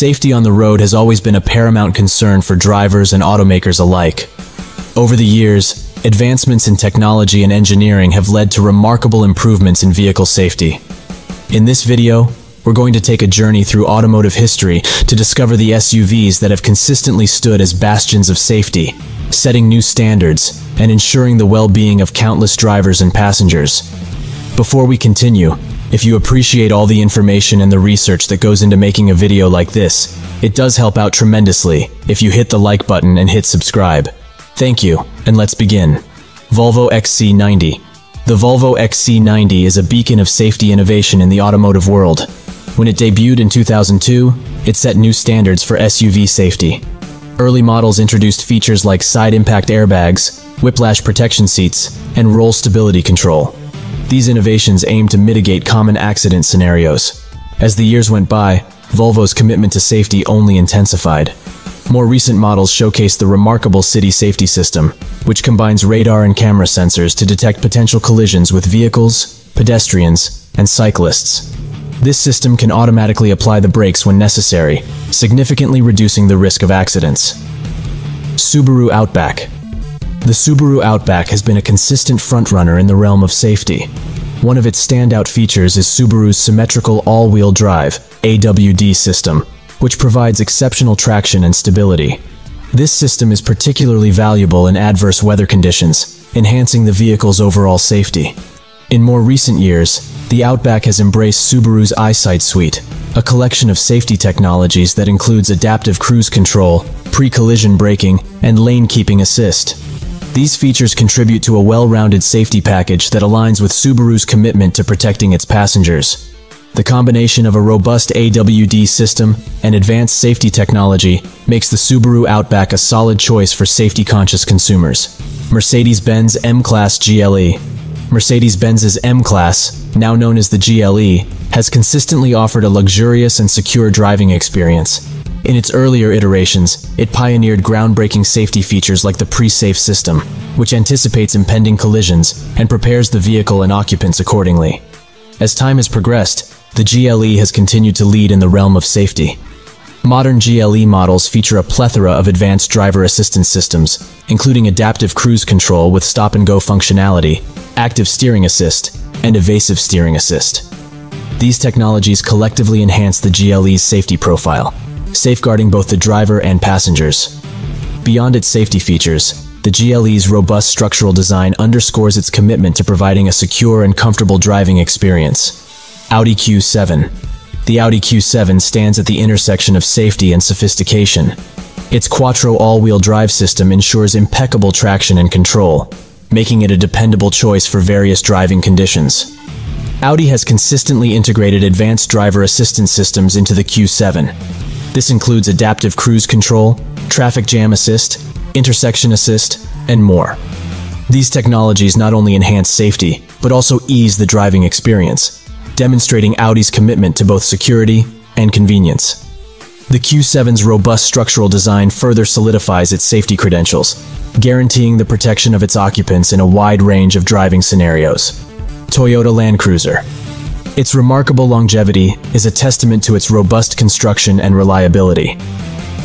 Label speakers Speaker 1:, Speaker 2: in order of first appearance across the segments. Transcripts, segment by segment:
Speaker 1: Safety on the road has always been a paramount concern for drivers and automakers alike. Over the years, advancements in technology and engineering have led to remarkable improvements in vehicle safety. In this video, we're going to take a journey through automotive history to discover the SUVs that have consistently stood as bastions of safety, setting new standards and ensuring the well-being of countless drivers and passengers. Before we continue, if you appreciate all the information and the research that goes into making a video like this, it does help out tremendously if you hit the like button and hit subscribe. Thank you, and let's begin. Volvo XC90 The Volvo XC90 is a beacon of safety innovation in the automotive world. When it debuted in 2002, it set new standards for SUV safety. Early models introduced features like side impact airbags, whiplash protection seats, and roll stability control. These innovations aim to mitigate common accident scenarios. As the years went by, Volvo's commitment to safety only intensified. More recent models showcase the remarkable city safety system, which combines radar and camera sensors to detect potential collisions with vehicles, pedestrians, and cyclists. This system can automatically apply the brakes when necessary, significantly reducing the risk of accidents. Subaru Outback The Subaru Outback has been a consistent frontrunner in the realm of safety. One of its standout features is Subaru's symmetrical all-wheel drive AWD system, which provides exceptional traction and stability. This system is particularly valuable in adverse weather conditions, enhancing the vehicle's overall safety. In more recent years, the Outback has embraced Subaru's EyeSight Suite, a collection of safety technologies that includes adaptive cruise control, pre-collision braking, and lane keeping assist. These features contribute to a well-rounded safety package that aligns with Subaru's commitment to protecting its passengers. The combination of a robust AWD system and advanced safety technology makes the Subaru Outback a solid choice for safety-conscious consumers. Mercedes-Benz M-Class GLE Mercedes-Benz's M-Class, now known as the GLE, has consistently offered a luxurious and secure driving experience. In its earlier iterations, it pioneered groundbreaking safety features like the pre-safe system, which anticipates impending collisions and prepares the vehicle and occupants accordingly. As time has progressed, the GLE has continued to lead in the realm of safety. Modern GLE models feature a plethora of advanced driver assistance systems, including adaptive cruise control with stop-and-go functionality, active steering assist, and evasive steering assist. These technologies collectively enhance the GLE's safety profile, safeguarding both the driver and passengers. Beyond its safety features, the GLE's robust structural design underscores its commitment to providing a secure and comfortable driving experience. Audi Q7 The Audi Q7 stands at the intersection of safety and sophistication. Its Quattro all-wheel drive system ensures impeccable traction and control, making it a dependable choice for various driving conditions. Audi has consistently integrated advanced driver assistance systems into the Q7. This includes adaptive cruise control, traffic jam assist, intersection assist, and more. These technologies not only enhance safety, but also ease the driving experience, demonstrating Audi's commitment to both security and convenience. The Q7's robust structural design further solidifies its safety credentials, guaranteeing the protection of its occupants in a wide range of driving scenarios. Toyota Land Cruiser Its remarkable longevity is a testament to its robust construction and reliability.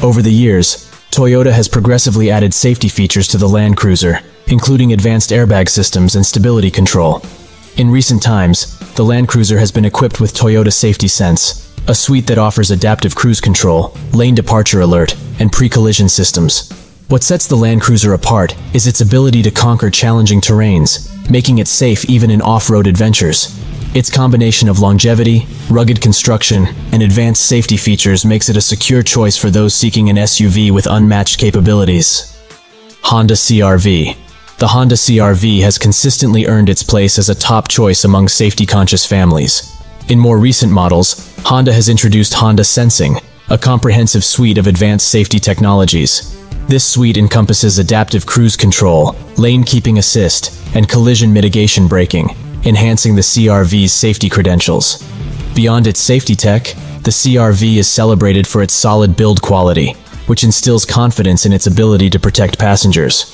Speaker 1: Over the years, Toyota has progressively added safety features to the Land Cruiser, including advanced airbag systems and stability control. In recent times, the Land Cruiser has been equipped with Toyota Safety Sense, a suite that offers adaptive cruise control, lane departure alert, and pre-collision systems. What sets the Land Cruiser apart is its ability to conquer challenging terrains, making it safe even in off-road adventures. Its combination of longevity, rugged construction, and advanced safety features makes it a secure choice for those seeking an SUV with unmatched capabilities. Honda CRV The Honda CRV has consistently earned its place as a top choice among safety-conscious families. In more recent models, Honda has introduced Honda Sensing, a comprehensive suite of advanced safety technologies. This suite encompasses adaptive cruise control, lane keeping assist, and collision mitigation braking, enhancing the CRV's safety credentials. Beyond its safety tech, the CRV is celebrated for its solid build quality, which instills confidence in its ability to protect passengers.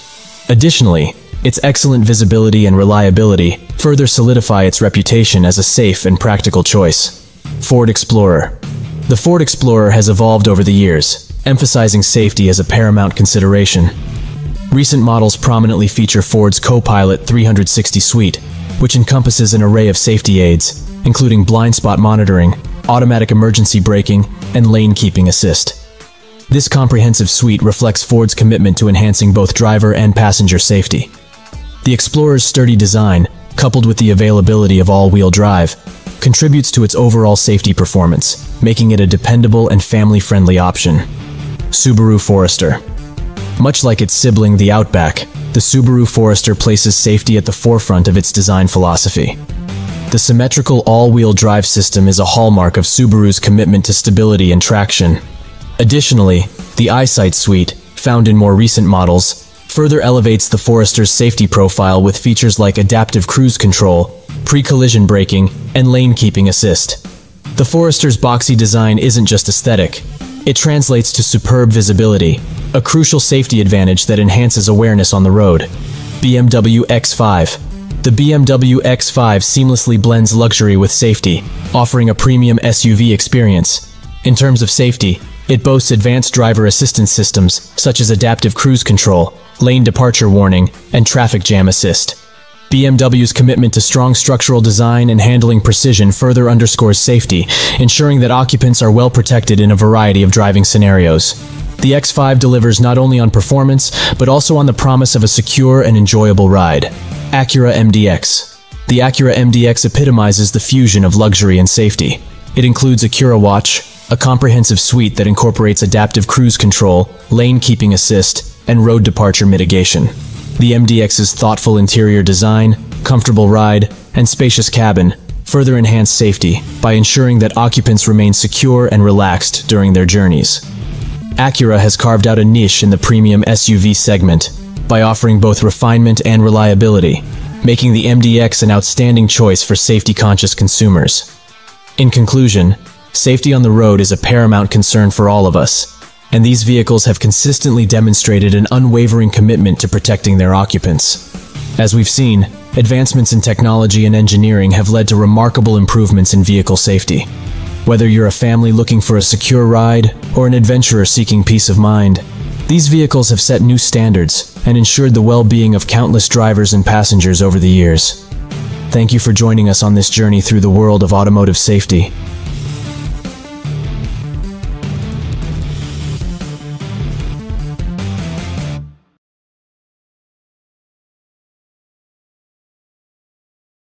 Speaker 1: Additionally, its excellent visibility and reliability further solidify its reputation as a safe and practical choice. Ford Explorer The Ford Explorer has evolved over the years, emphasizing safety as a paramount consideration. Recent models prominently feature Ford's Copilot 360 suite, which encompasses an array of safety aids, including blind spot monitoring, automatic emergency braking, and lane keeping assist. This comprehensive suite reflects Ford's commitment to enhancing both driver and passenger safety. The Explorer's sturdy design, coupled with the availability of all-wheel drive, contributes to its overall safety performance, making it a dependable and family-friendly option. Subaru Forester Much like its sibling, the Outback, the Subaru Forester places safety at the forefront of its design philosophy. The symmetrical all-wheel drive system is a hallmark of Subaru's commitment to stability and traction. Additionally, the EyeSight suite, found in more recent models, further elevates the Forester's safety profile with features like adaptive cruise control, pre-collision braking, and lane keeping assist. The Forester's boxy design isn't just aesthetic, it translates to superb visibility, a crucial safety advantage that enhances awareness on the road. BMW X5 The BMW X5 seamlessly blends luxury with safety, offering a premium SUV experience. In terms of safety, it boasts advanced driver assistance systems, such as adaptive cruise control, lane departure warning, and traffic jam assist. BMW's commitment to strong structural design and handling precision further underscores safety, ensuring that occupants are well protected in a variety of driving scenarios. The X5 delivers not only on performance, but also on the promise of a secure and enjoyable ride. Acura MDX The Acura MDX epitomizes the fusion of luxury and safety. It includes Acura Watch, a comprehensive suite that incorporates adaptive cruise control, lane keeping assist, and road departure mitigation. The MDX's thoughtful interior design, comfortable ride, and spacious cabin further enhance safety by ensuring that occupants remain secure and relaxed during their journeys. Acura has carved out a niche in the premium SUV segment by offering both refinement and reliability, making the MDX an outstanding choice for safety-conscious consumers. In conclusion, safety on the road is a paramount concern for all of us, and these vehicles have consistently demonstrated an unwavering commitment to protecting their occupants. As we've seen, advancements in technology and engineering have led to remarkable improvements in vehicle safety. Whether you're a family looking for a secure ride or an adventurer seeking peace of mind, these vehicles have set new standards and ensured the well-being of countless drivers and passengers over the years. Thank you for joining us on this journey through the world of automotive safety.